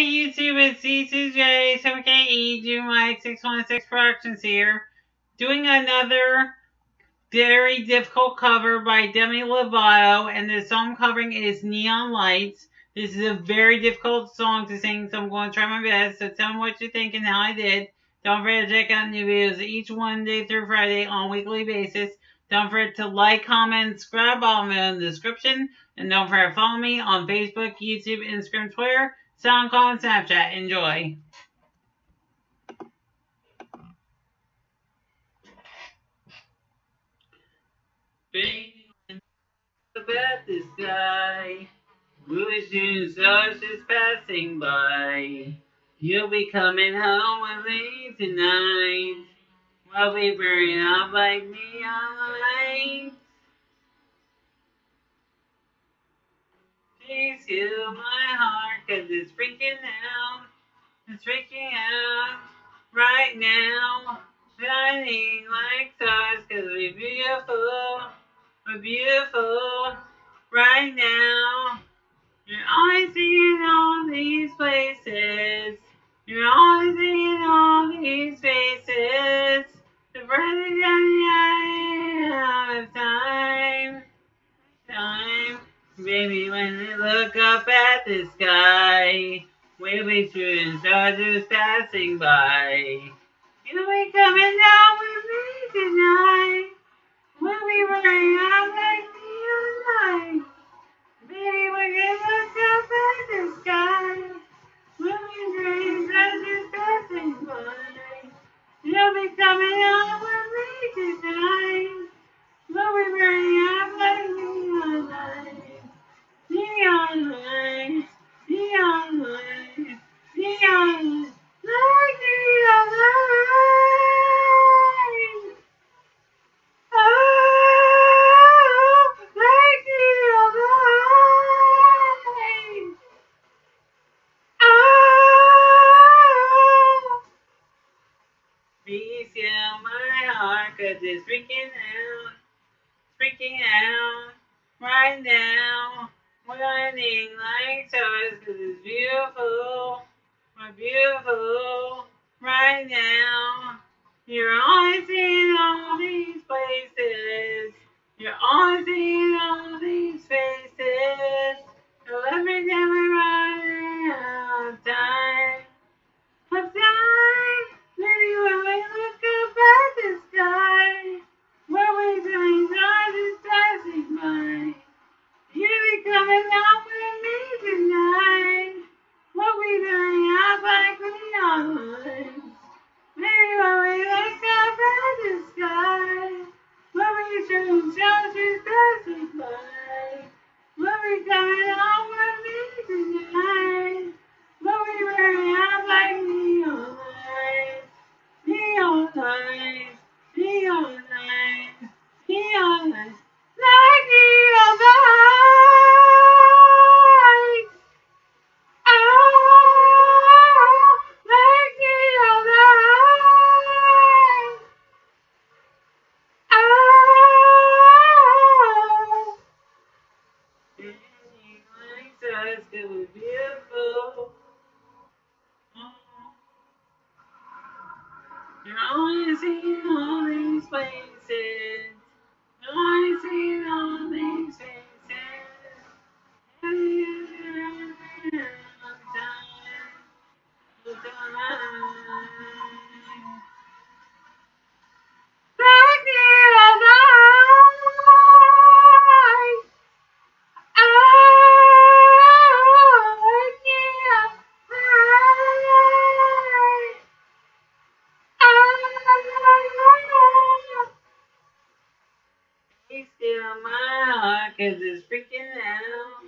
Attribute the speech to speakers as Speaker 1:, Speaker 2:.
Speaker 1: YouTube, it's C2J7KE, doing my 616 Productions here, doing another very difficult cover by Demi Lovato, and the song covering is Neon Lights. This is a very difficult song to sing, so I'm going to try my best, so tell me what you think and how I did. Don't forget to check out new videos each Monday through Friday on weekly basis. Don't forget to like, comment, subscribe, all in the description. And don't forget to follow me on Facebook, YouTube, Instagram, Twitter, SoundCloud, and Snapchat. Enjoy. About wishing stars passing by. You'll be coming home with me tonight. We'll be burning up like neon lights. Please heal my heart, cause it's freaking out. It's freaking out right now. Shining like stars, cause we're beautiful. We're beautiful right now. You're always in all these places. You're Baby, when we look up at the sky, we'll be shooting stars just passing by. You'll be coming down with me tonight. We'll be running out like neon lights. Baby, when you look up at the sky, we'll be shooting stars just passing by. You'll be coming out with me tonight. We'll be burning up Neon lights, neon lights, neon lights, like neon lights. Oh, like neon lights. Oh, please heal my heart, cause it's freaking out, freaking out right now. Running like stars, cause it's beautiful, we're beautiful right now. You're always in all these places. You're always in all these faces. Oh. Always in all these places. You're always in all these faces. Still my heart 'cause it's freaking out.